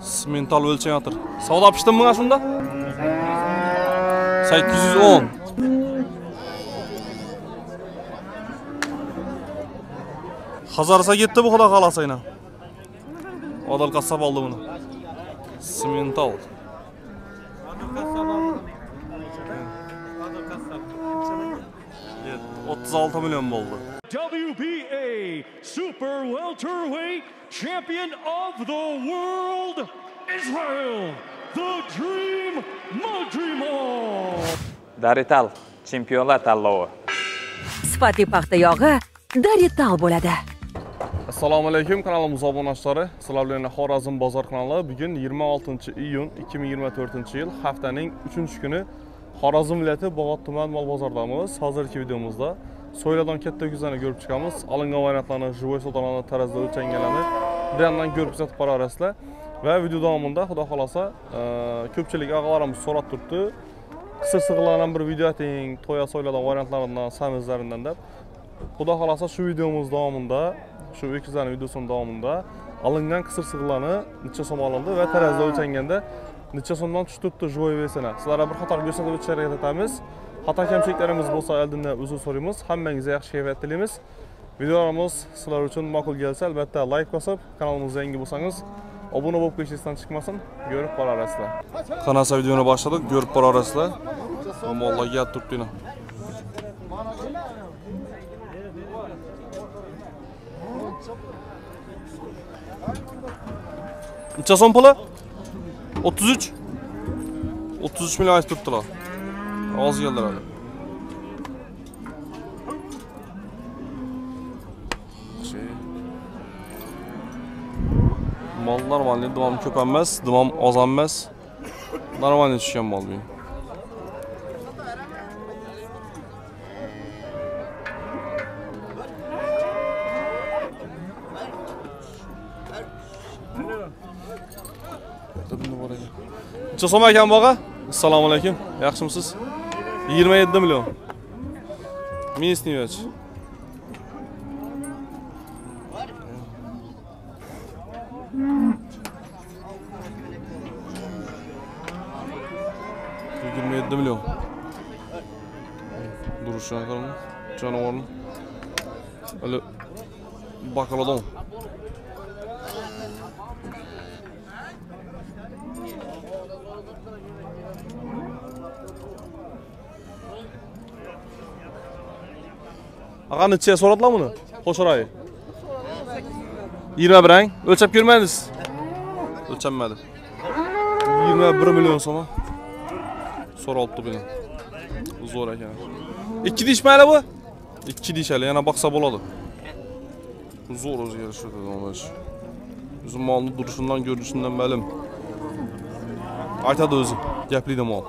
Simental o'lchayotir. Savdo pishdimi bunga shunda? 810. Hazarsa ketdi bu xudo xolasa aynan. адал қасап алды бұны сментал отыз алты миллион болды. WBA Super Welterweight Champion of the World Israel The Dream Madrimov Darital чемпионлар таллауы сыпатли паxta yog'i Darital bo'ladi. Assalomu alaykum kanalimiz obunachilari. Sizlar bilan Xorazm bozor kanali. Bugun 26 iyun 2024 yil haftaning 3 kuni Xorazm viloyati Bog'ot tuman mol bozoridamiz. Hozirgi videomizda so'yladan katta yuzlarni ko'rib chiqamiz. Olingan variantlarni, живой savdolarni, tarazda o'lchanganlarni bir ko'rib kuzatib borasizlar. Va video davomida xudo xohlasa e, ko'pchilik og'alarimiz so'rab turibdi. qisir sig'lardan bir video ating, to'ya so'yladan variantlaridan, samizlaridan deb. Xudo xohlasa shu videomiz davomida, shu ekizlarning videosining davomida olingan qisir sig'larni necha so'm olindi va tarazda o'lchanganda necha so'mdan tushib turibdi живой весini. Sizlarga bir qator ko'rsatib o'tishga harakat etamiz. Xato kamchiliklarimiz bo'lsa oldindan uzr so'raymiz. Hammangizga yaxshi kayfiyat tilaymiz. Videolarimiz sizlar uchun ma'qul kelsa, albatta like bosib, kanalimizga yangi bo'lsangiz obuna bo'lib ketishingizdan chiqmasin, ko'rib borasizlar. Qanasa videoni boshladik, ko'rib borasizlar. Mollar gap Necha so'm puli? 33. 33 million aytib turibdilar. Oz keldilar hali. Şey. Mol normalniy, divom ko'p emas, divom oz emas. Normalniy tushgan mol bu. Necha so'm ekan bog'a? Assalomu alaykum. Yaxshimisiz? 27 million. Местневич. Yigirma yetti million. Duruşuna qarang. Jonivorni. Hali baqaladon. Ağa neçəyə soradılar bunu? Xoş orayı. 21 rəng. Ölçəb görmədiniz? Ölçənmədi. 21 milyon soma. Soraltdı beni. Zor ekan. 2 diş məli bu? 2 diş hələ, yana baxsa boladı. Zor özgərişir dedi ona iş. Bizim malını duruşundan, görünüşündən məlim. Aytadı özü. Gəpli də mal.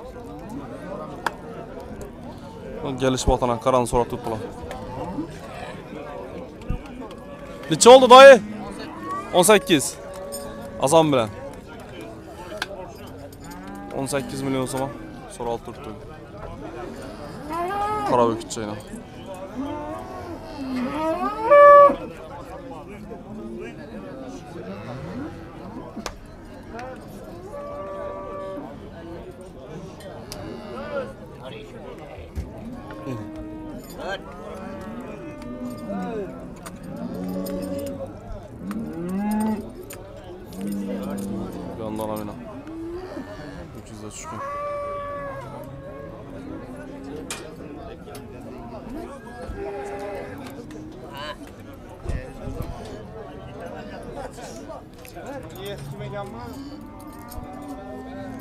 Gəliş batana qaranı Neçə oldu dayı? 18. Azam bilen. 18 milyon soma. Sonra alt tuttu. Para bükütçeyle.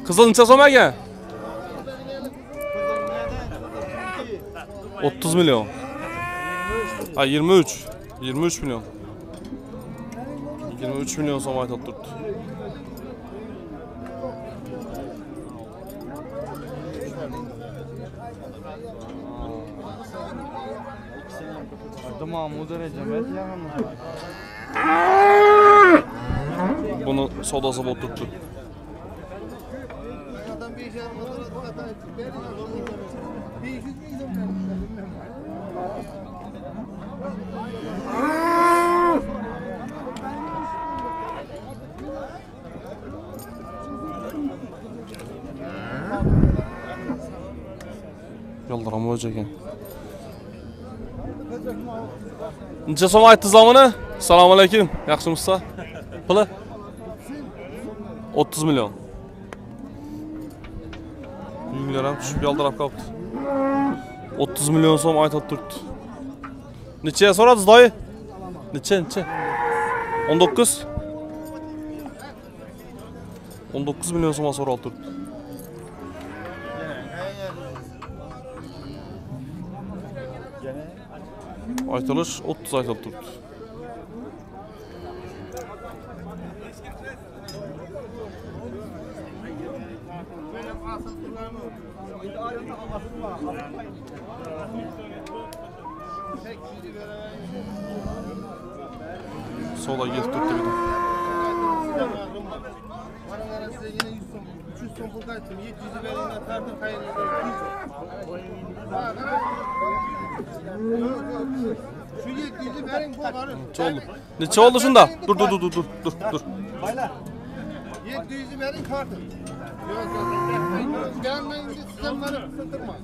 Kızıl neçə soma ekan? 30 milyon. Ha 23. 23 milyon. 23 milyon soma aytib turibdi. Tamam o derece met yakın. Buni savdosi bo'lib turibdi. Adam bir şey almadan hata etti. Benim Bir yüz bin lira. Yoldiram bo'yicha ekan. Necha so'm aytdingiz buni? Assalomu alaykum. Yaxshimisiz? 30 million. Uyinglar ham tushib yoldirab qolibdi. 30 million so'm aytib turibdi. Nechaga so'radingiz, doyi? Necha, necha? 19? 19 million so'm so'rab turibdi. Aytilish 30 aytilib turibdi. Sola gelip tuttu bir de. Bana göre size yine 100 son, 300 son pul kaçtım. 700'ü verin de tartın kayın. Şu 700'ü verin bu varın. Neçe oldu? Neçe oldu şunda? Dur dur dur dur dur dur dur. 700'ü verin tartın. Yok yok. Gelmeyin de bana sıkırma.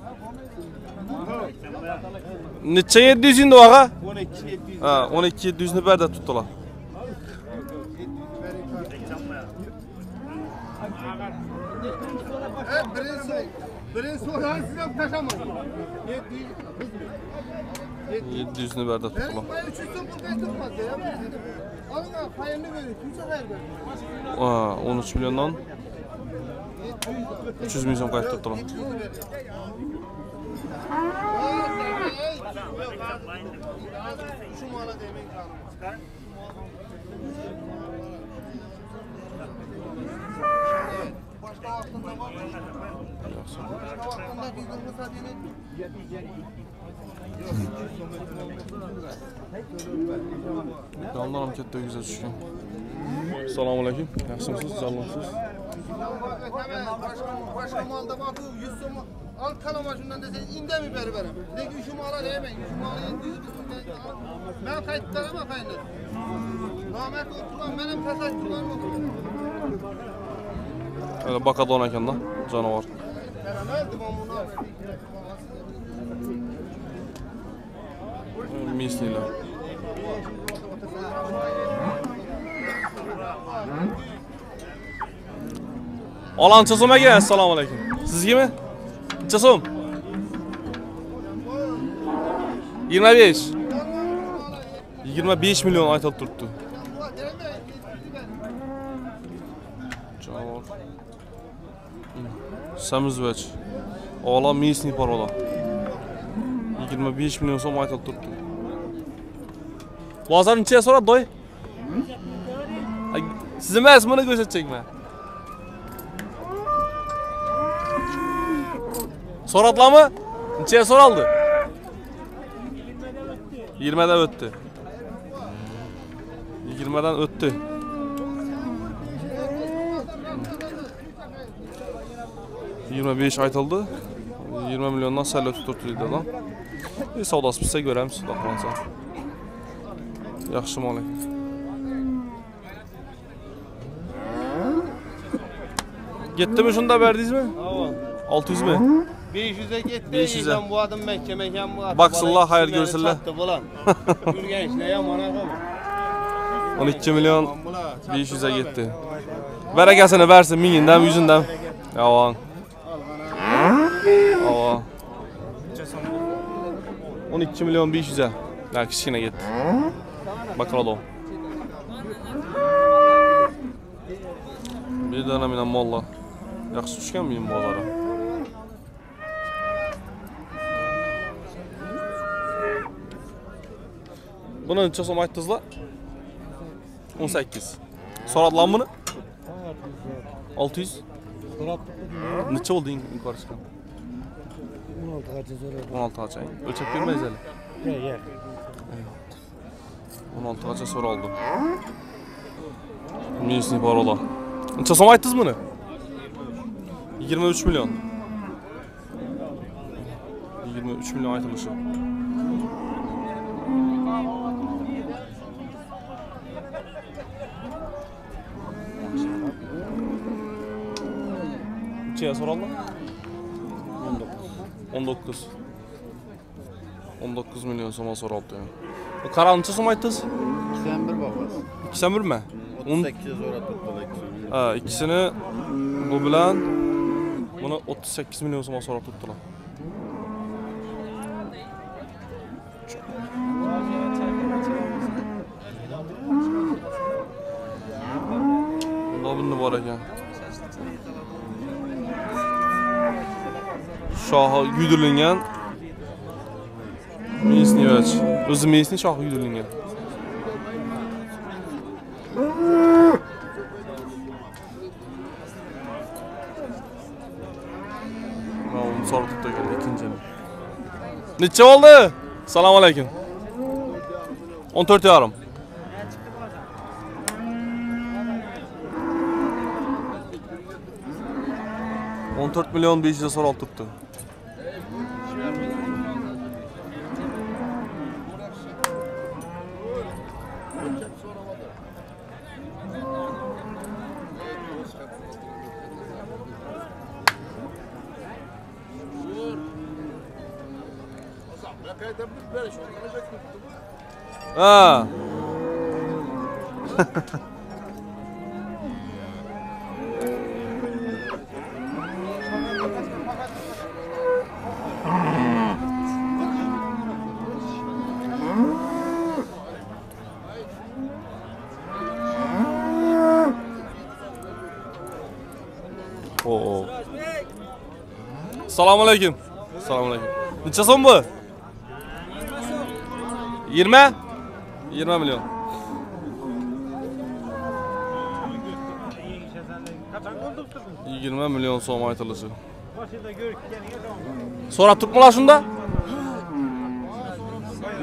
Neçe 700 indi o ağa? 12 700 Ha 12 700'ünü ver de tuttular. Evet birinci birinci soran size taşamayın. 700 700'ünü ver de tuttular. Benim bayağı 300 son pul kaç tutmaz ya. Alın hayırlı verin. Kimse hayır verin. Ha 13 milyondan 300 milyon kaç tuttular. Şu mala demek lazım. Vaktinde var mı? Vaktinde bir gün müsaadeni Yandan ham katta güzel tushgan. Assalomu alaykum. Yaxshimisiz? Sog'lomsiz? Başka, başka malda bakıyor 100 so'm al kalama şundan desen inde mi beri verem. Lekin şu mala demeyin. Şu malı 700 Ben kayıtlarım efendim. Rahmet oturan benim fesat kullanım oturan. Öyle bakadon ekan da canavar. Bunu Misliler. Olancha so'm ekan. Assalomu alaykum. Sizgami? Necha so'm? 25. 25 million aytilib turibdi. Samizvach. Olam Mesni parola. 25 million so'm aytib turibdi. Bozor necha so'rab doy? Siz emas, buni ko'rsatchingman. So'radlarmi? Necha so'raldi? 20 da o'tdi. 20 dan o'tdi. Yirmi besh aytildi. Yigirma milliondan sal o'tib turibdi deydi adam. E, savdosi bitsa ko'ramiz, xudo xohlasa. Yaxshi mol ekan. Yetdimi shunda berdingizmi? 600 mi? 500'e gitti. 500'e. İlan bu adım Mekke mekan bu adım. Baksınlar, Bana hayır ikisi beni görsünler. Çattı bulan. Yürgen işte ya bana kalın. 12 milyon 500'e gitti. Berekesini versin minginden yüzünden. Yavan. 12 milyon 500'e. Ya kichkina gitti. Bakalım. Bir dana bilan mollar. Yaxshi tushgan men bozori. Buni necha so'm aytdingizlar? 18. So'radilar buni? 600. Necha bo'ldi inkor chiqqan? 16 kaçı soruyor. 16 gacha. O'lchab bermaysiz hali. Yok yok. 16 gacha so'raldi. Minisni parola. Necha so'm aytdingiz buni? 23 million. 23 million aytilishi. Nechaga so'raldi? 19. 19 million so'mga so'raldi. Bu qaral necha so'm aytdingiz? Sen bir babası. 81 mi? 38 sonra tuttular ikisini. Ha, ikkisini bu bilan buni 38 million so'mga so'rab turibdilar. shoxi yudilingan mesniyach o'zi mesni shohi yudirilgan. Necha bo'ldi? Assalomu alaykum. O'n to'rt yarim o'n to'rt million besh yuz so'rab turibdi. Ha. Oo. Selamun aleyküm. Selamun aleyküm. Neçe so'm bu? 20? 20 milyon. Yigirma milyon so'm aytilishi. So'rab turibmilar shunda?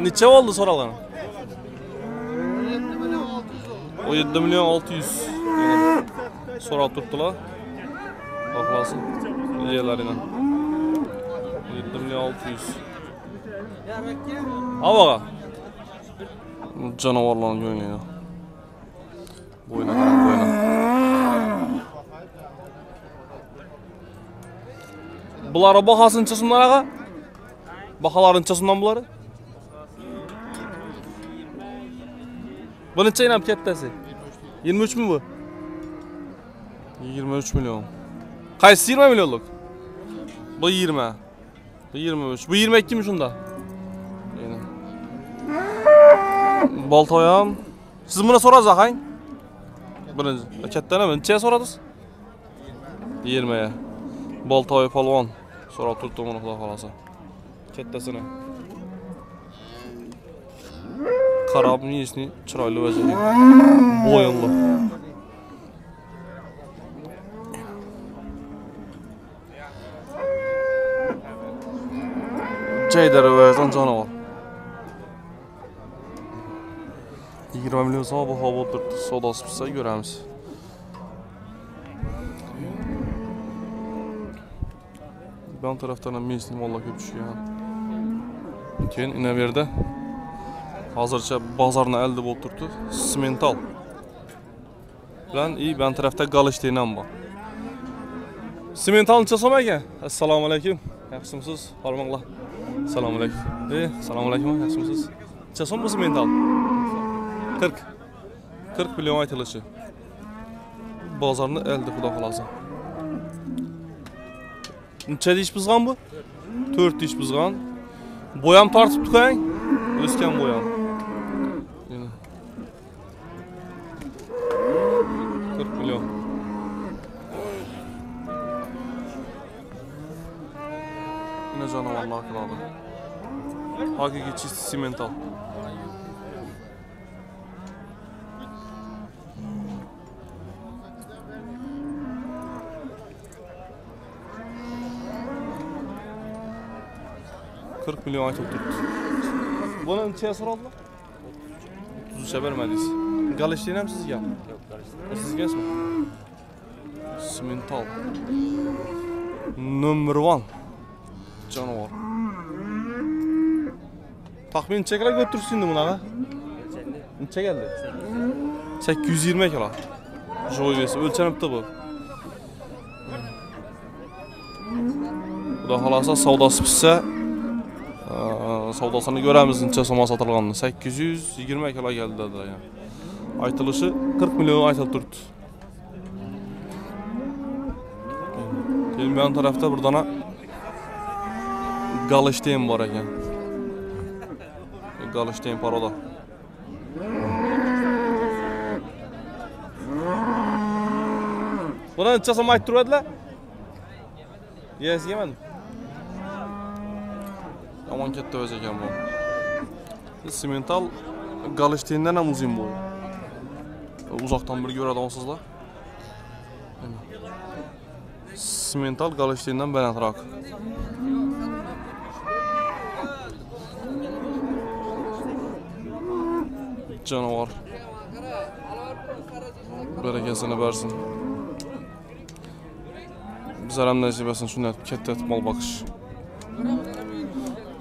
Necha bo'ldi so'ralgani? 17 milyon 600. So'rab turibdilar. Xohlasin. Iyalaringdan. 7 milyon 600. Al Canavarların gönlüne. Boyuna karan boyuna. Bulara bahası neçe sundan ağa? Bahaları neçe sundan buları? Bu neçe inap kettesi? 23 mü bu? 23 milyon. Kaysı 20 milyonluk? Bu 20. Bu 23. Bu 22 mi şunda? Baltoyam. Siz buna soradınız akayın? Birinci. Kattana mı? Neçeye soradınız? 20'ye. Baltoy palvon. Sorab turibdi buni xudo xolasa. Kattasini. Qarab yeyishni chiroyli vazifa. Bo'yinli. Jayda rivojdan canavar. 20 milyon so'm baho bo'lib turibdi. Savdosi bitsa ko'ramiz. Ban tarafdan ham mesni mollar ko'p tushgan. Keyin ina bu yerda hozircha bozorni elde turibdi. Simental. bilan i ban tarafda Galishtin ham bor. Simental necha so'm ekan? Assalomu alaykum. Yaxshimisiz? Hormanglar. Assalomu alaykum. E, assalomu alaykum. Yaxshimisiz? Necha so'm bu simental? 40. 40 milyon aytilishi. Bozorni elde xudo xolasa. Necha dish buzgan bu? 4 dish buzgan. Bo'yam tortib tukang. O'sgan bo'yam. Yana. 40 milyon. Yine canavarlar kralı. Hakiki çift simental. Kırk milyon ayet oturttu. Bunu neçeye soralım? 33'e vermediniz. Galişliğine mi siz ya? Yo'q, O sizga ismi? Simental. Number 1. Canavar. Taxmin necha kilo ko'tarib endi bunaqa? Necha keldi? 820 kilo. Joy besi o'lchanibdi bu. Xudo xolasa savdosi pishsa, eee, savdosini ko'ramiz necha so'mga sotilganini. 820 kilo keldi dedilar yani. Aytilishi 40 million aytilib turibdi. Keyin bu yon tarafda bir dona Galishten bor ekan. Galishten paroda. Buni necha so'm aytib turadilar? Yes, yeman. Yomon katta o'zi ekan bu. Simental Galishtendan ham uzun bu. Uzoqdan bir ko'radi olsizlar. Simental Galishtendan balandroq. jonivor barakasini bersin. Bizlar ham nasibasini shunday katta etib mol boqish.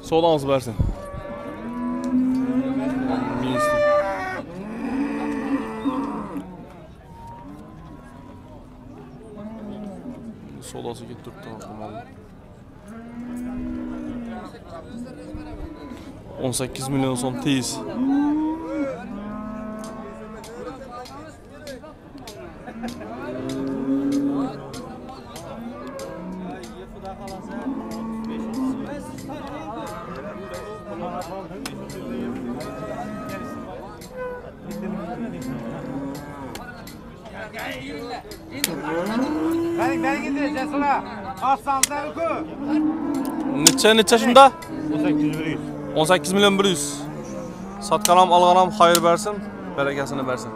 Savdomiz bersin. Ministr. Savdosi ketib turibdi mol. 18 milyon so'm tez. Benim benim gidiyor Cesura. Aslanları ku. Necha necha shunda? 18 100. 18 milyon 100. Satgan ham olgan ham xayr bersin, barakasini bersin.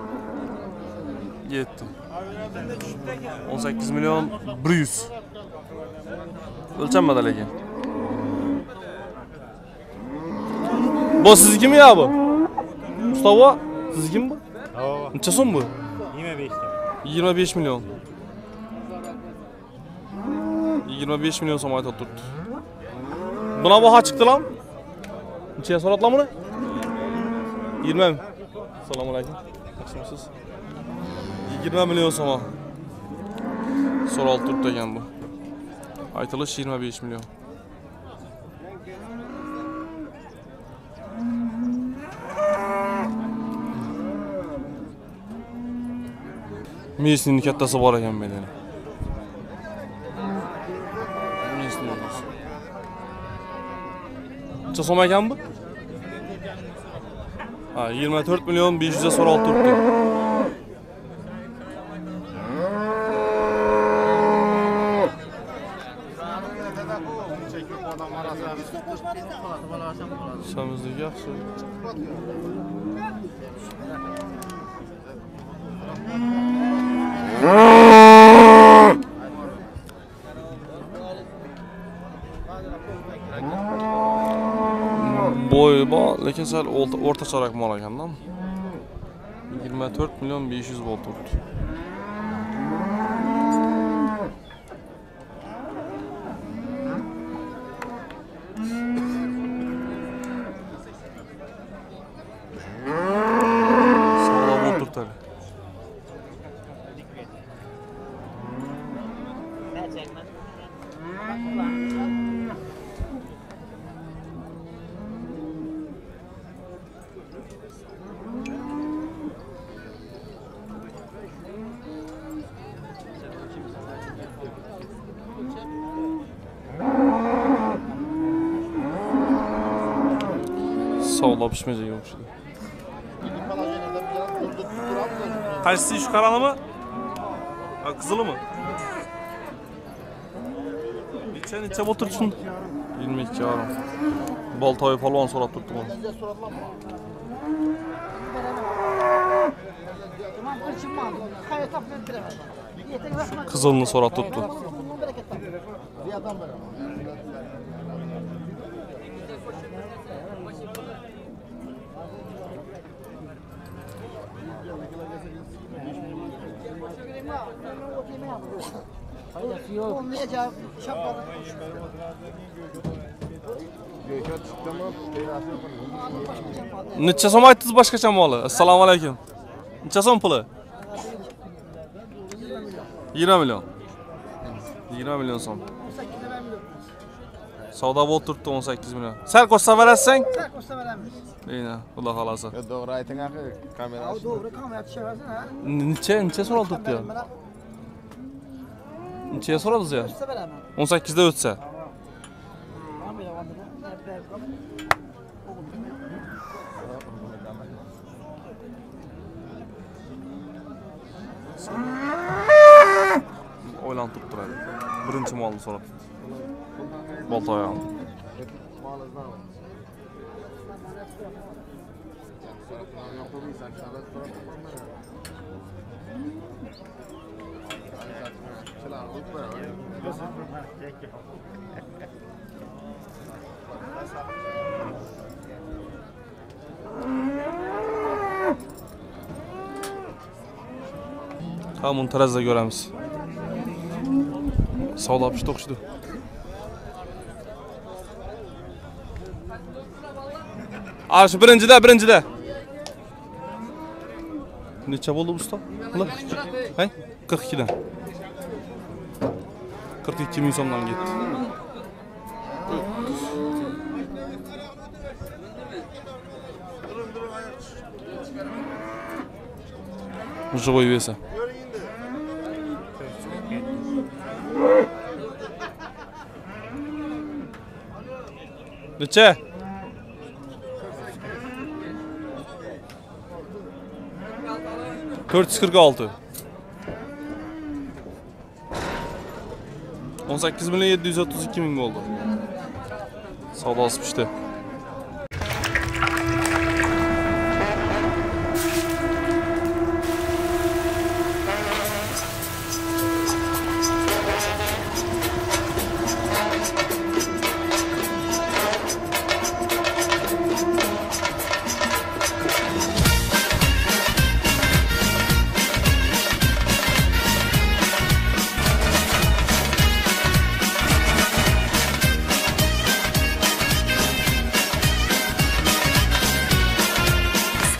Yetti. 18 milyon 100. O'lchanmadi lekin. Bu sizgimi ya bu? Mustafa, sizgimi bu? Oo. Necha so'm bu? 25 lira. 25 milyon. 25 milyon so'm aytib turibdi. Buna baha chiqdi lan. Nechaga so'radilar buni? 20 mi? Assalomu alaykum. Yaxshimisiz? 20 milyon so'm. So'ralib turibdi ekan bu. Aytilish 25 milyon. Mesining kattasi bor ekan menda. Mesining kattasi. So'm ekan bu? Ha, 24 million 500 ga so'ralib turibdi. Lekin sal o'rta- o'rtacharoq mol ekanda. 24 milyon 500 bo'lib turibdi. Sog'lom bo'lib turibdi. hali. Sog'lom pishmajaga o'xshaydi. Qaysi shu qaralimi? Ha? Necha necha bo'lib turibdi shunda? 22 yarim. Boltoy polvon so'rab turibdi buni. Qizilni so'rab turibdi. necha so'm aytdingiz boshqacha moli assalomu alaykum. Necha so'm puli yigirma million yigirma million so'm. Savdo bo'lib turibdi o'n sakkiz million sal qo'shsa berasizang deydi xudo xohlasa Doğru ayting axı, kamera. Doğru kamera düşersin ha. necha necha so'ralib turibdi ya nechaga so'radingiz ya Düşse veremem. o'n sakkizda o'tsa Kamera var mı? o'ylanib oyog'ini ha buni tarazda ko'ramiz savdo pishdi o'qishdi ana shu birinchida birinchida necha bo'ldi usta? Bular hay qirq ikkidan qirq ikki ming so'mdan ketdi уже qo'yib bersa necha to'rt yuz qirq olti o'n sakkiz million yetti yuz o'ttiz ikki ming bo'ldi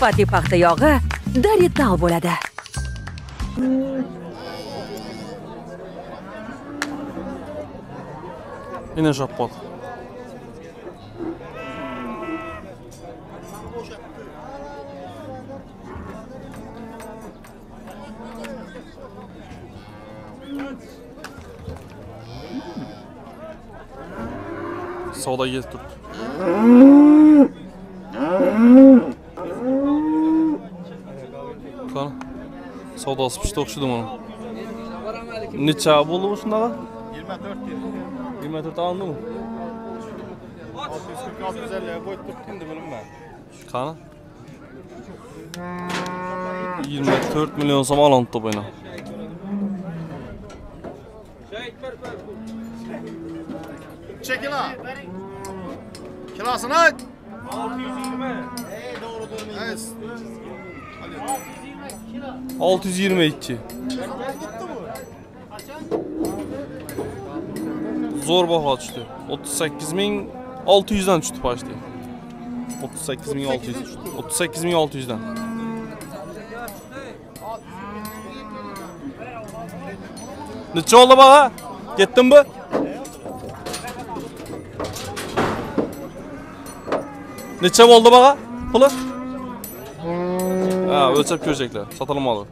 sifatli paxta yog'i Darital bo'ladi. Yine jackpot. Savdo yetib turibdi. to'qqizta o'qishdim necha bo'ldi bu shunaqa yigirma to'rt yigirma to'rt olindimi olti yuz qirq olti yuz ellik bo'yib turibdi endi bilmayman qani yigirma to'rt million so'm olindi to'pini Çekila. Kilasını aç. 620. Ey doğru durmayın. Evet. 622. Zor baha açtı. 38600'dan çıktı başta. 38600. 38600'dan. Neçe oldu baha? Gittin mi? Neçe oldu baha? Pılı? Ha ölçüp görecekler. Satalım malı.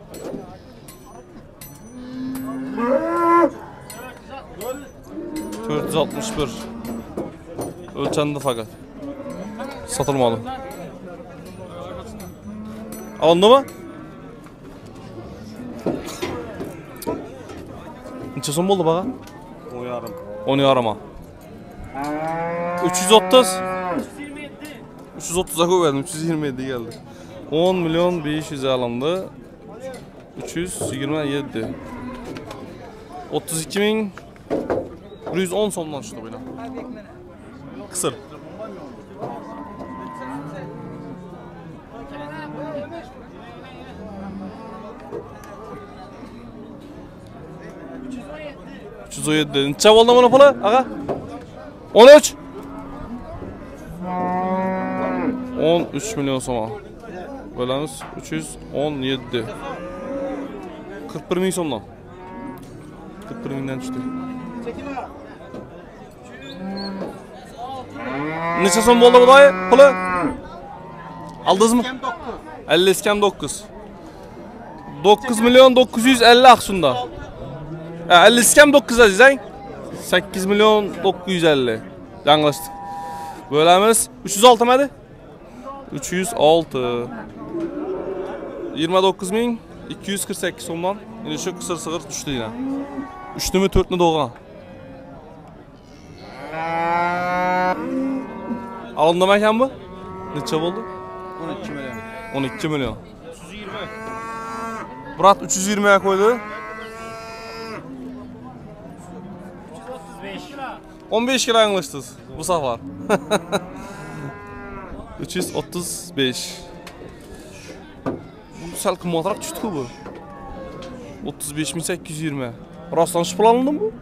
Dört yüz altmış bir. Ölçendi fakat. Satılmalı. Alındı mı? Neçe son oldu bana? 10 yarım. 10 yarım ha. 330. 327. 330'a koyardım. 327 geldi. 10 milyon 500 alındı. 327. 32 bin 110 sondan çıktı böyle. Kısır. Ucuz oyun dedin. Çab oldu bunu pula. Aga. 13. 13 milyon soma. Bo'lamiz 317. 41 ming so'mdan. 41 mingdan tushdi. Necha so'm bo'ldi bu doyi? Puli? Aldingizmi? 50 iskam 9. 9 milyon 950 aq shunda. Ha, 50 iskam 9 azizang. 8 milyon 950. Yanglıştık. Bölemiz 306 mıydı? 306. 29 bin 248 so'mdan kısır sığır düştü yine. Üçlü mü törtlü doğan? Alındı mı ekan bu? Neçe oldu? 12 milyon. 12 milyon. 320. Murat 320'ye koydu. 15 kilo yanlıştınız bu sefer. 335. Bu sel kımmatırak düştü bu. 35.820. Rastlanış pul alındı mı bu?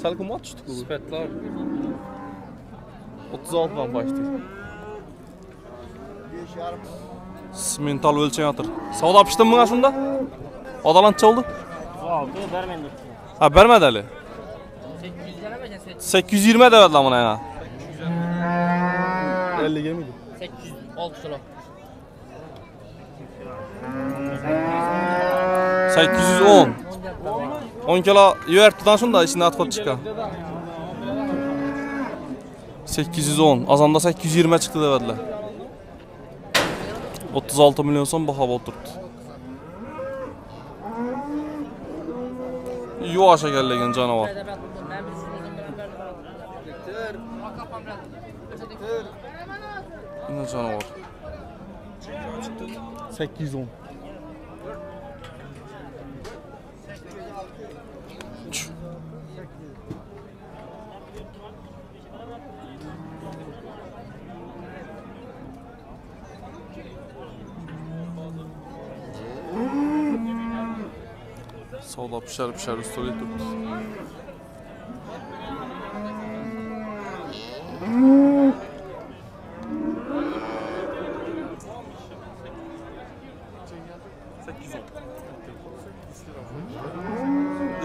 Sel kımmat düştü bu. Spetler. 36 ban başladı. Simental ölçen yatır. Savda piştin mi aslında? Odalança oldu? Oldu, vermeyin. Ha vermedi Ali. 820 de verdi lan buna ya. 50 gemiydi. 806 kilo. 810. 10 kilo yuvartıdan şunu da içinde at kod çıkan. 810. Azanda 820 çıktı da verdiler. 36 milyon son baha oturdu. Yuvaşa geldiğin canavar. Ne canavar? 810. лапшар пшар столи тук.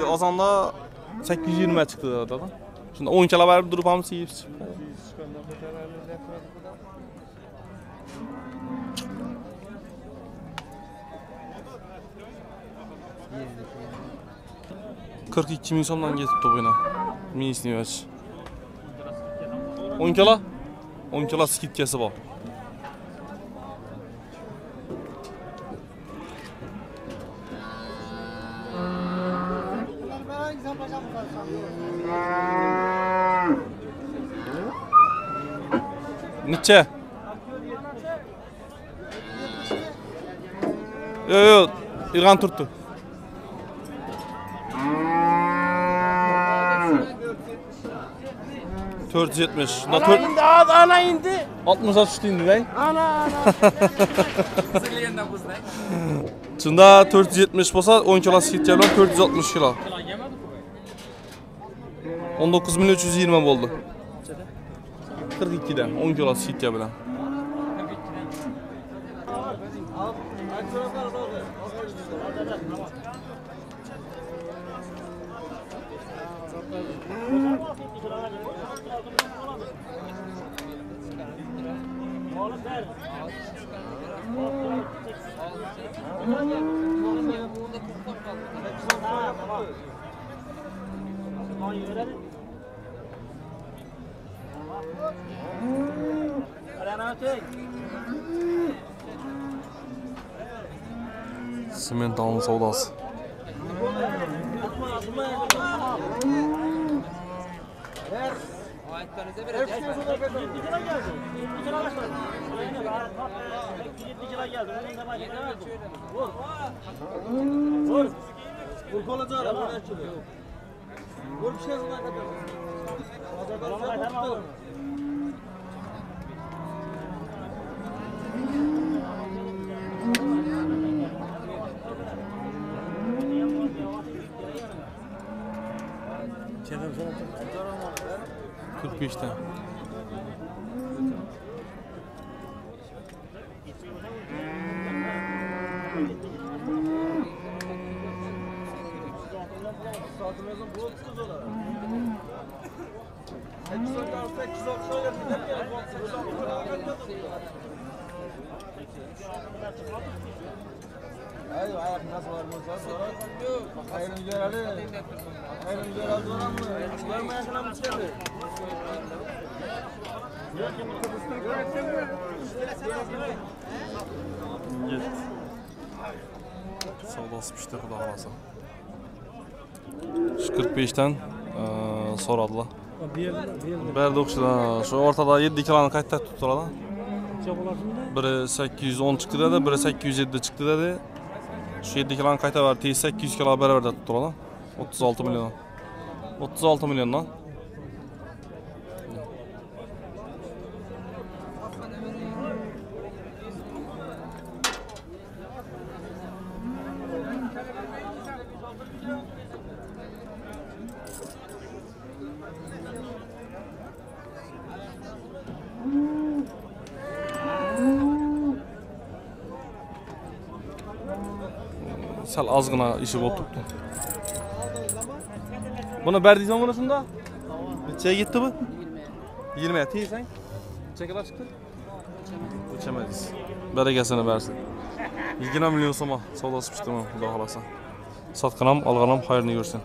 Azanda 820 çıktı arada da. Şimdi 10 kala verip durup hamısı yiyip çıkıyor. Thank you. 42 ming so'mdan ketibdi o'yina miyisnivach o'n kilo. O'n kilo skidkasi bor necha yo'q yo'q irg'anib turibdi 470. Ana Natör... indi az ana indi. 60'a düştü indi lan. Ana ana. Çında 470 bolsa 10 kilosu ketganlar 460 kilo. 19.320 bo'ldi. 42dan 10 kilosu ketgan bilan. Simentanın savdası. Vur. Vur kolacağı da buradan çıkıyor. Vur bir şey yazın arkadaşlar. Pazardan sen tutalım. Kilo skit bilen. Sement alın savdası. 45'ten. Savdası pişti xudo xolasa. Shu 45dan eee, so'radilar. Berdi o'xshadi. Shu o'rtada 7 kiloni qayta tutdilar. Biri 810 chiqdi dedi, biri 807 chiqdi dedi. Shu 7 kiloni qayta berdi, tez 800 kilo barabarda tutdilar. 36 million. 36 milliondan. Sal ozgina ishi bo'lib turibdi. Buni berdingizmi buni shunda? Nechaga ketdi bu? 20 ga tegsang. Nechaga chiqdi? O'chamadingiz. Barakasini bersin. 20 million so'm savdosi pishdimi, xudo xolasa. Sotgan ham, olgan ham xayrini ko'rsin.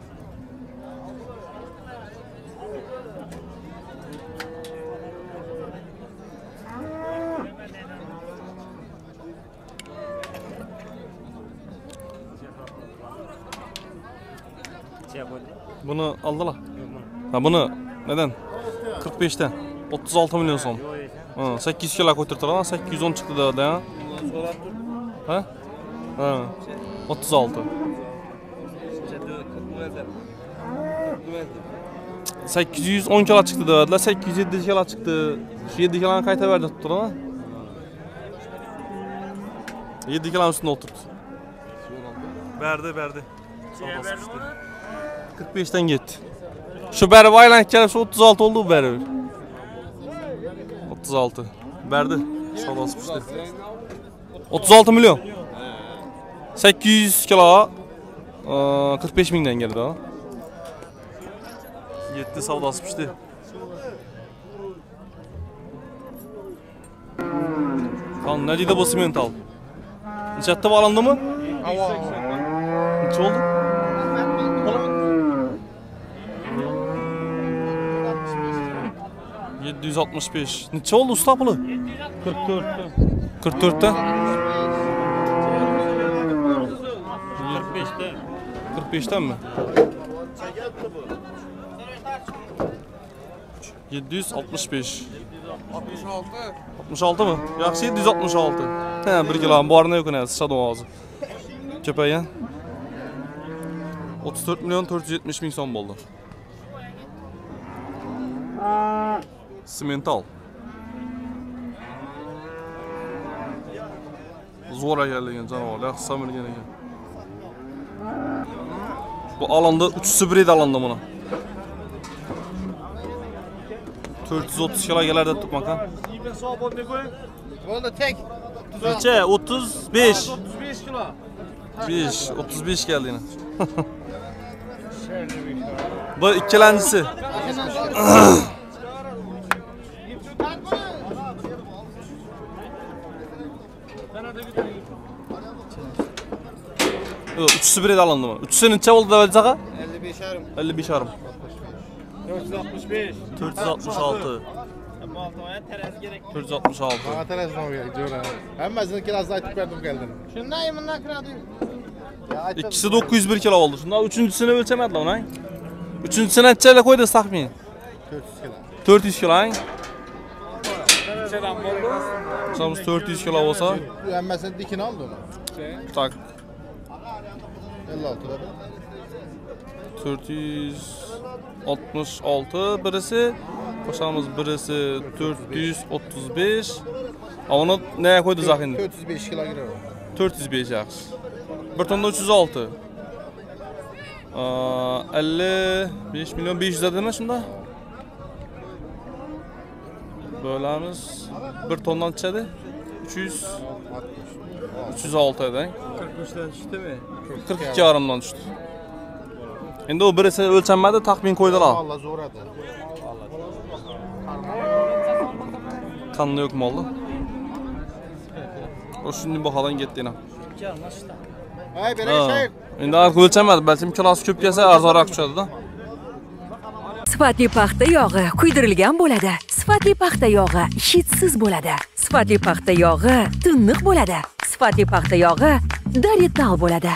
Buni aldılar. Ha bunu neden? 45'ten. 36 milyon son. Ha, 800 kilo koyturdular lan. 810 çıktı da da ya. Ha? Ha. 36. 810 kilo çıktı da dediler. 807 kilo çıktı. Şu 7 kilonun kayta verdi tuttular ha. 7 kilonun üstünde oturdu. Verdi, verdi. Savdası pişti. 45'ten gitti. Şu beri aylan kelip şu 36 oldu bu beri. 36. Verdi. Savdası pişti. 36 milyon. 800 kilo. eee, 45 mindən geldi ha. 7 savdası pişti. Kan ne dedi bu simental? Neçətdə alındı mı? Neçə oldu? 765. Neçə oldu usta pulu? 44'te. 44'te? 45'te. 45'ten mi? 765. 66 mı? Yaxşı 766. He, bir kilo bu arada yok ne? Sıçadı o ağzı. Köpeğe. 34 milyon 470 bin son oldu. Simental. Zo'r ekanligin canavar, yaxshi samirgan ekan. Bu alanda 3 sibrid alanda buni. 430 kilo kelar deb turibman. Bo'ldi tek. Necha? 35. 35 kilo. 5, 35 geldi yine. Bu ikkilanchisi. Yok, üçüsü bir alındı mı? Üçüsü neçe oldu da Zaga? 55 yarım. 55 yarım. 465. 466. 466. Bana telefon gerek Cora. Hemmasini kilasını aytıp verdim geldin. Shunday bundan kiradi. İkisi 901 kilo oldu. Şundan üçüncüsünü ölçemediler lan. Üçüncüsüne neçeyle koydu tahmin? 400 kilo. 400 kilo lan. Şamız 400 kilo olsa Hemmasini dikini aldı onu. tak 56 lira. 466 birisi koşamız birisi 435 Ha, onu neye koydu zaten? 405 kilo girer o. 405 yaxşı. Bir tonda 306. 55 milyon 500 dedimi shunda bo'lamiz 1 tondan tushadi 300 306 edeng 43'ten düştü mü? 42 yarımdan tushdi endi u birisi o'lchanmadi taxmin qo'ydilar Valla zor edi. qanday yo'q molni o shunday bahodan ketdi yana Ay bere Ha, şey. endi o'lchanmadi balkim kilosi ko'p kelsa arzonroq tushadida Sifatli paxta yog'i kuydirilgan bo'ladi. Sifatli paxta yog'i hidsiz bo'ladi. Sifatli paxta yog'i tiniq bo'ladi. Sifatli paxta yog'i darital bo'ladi.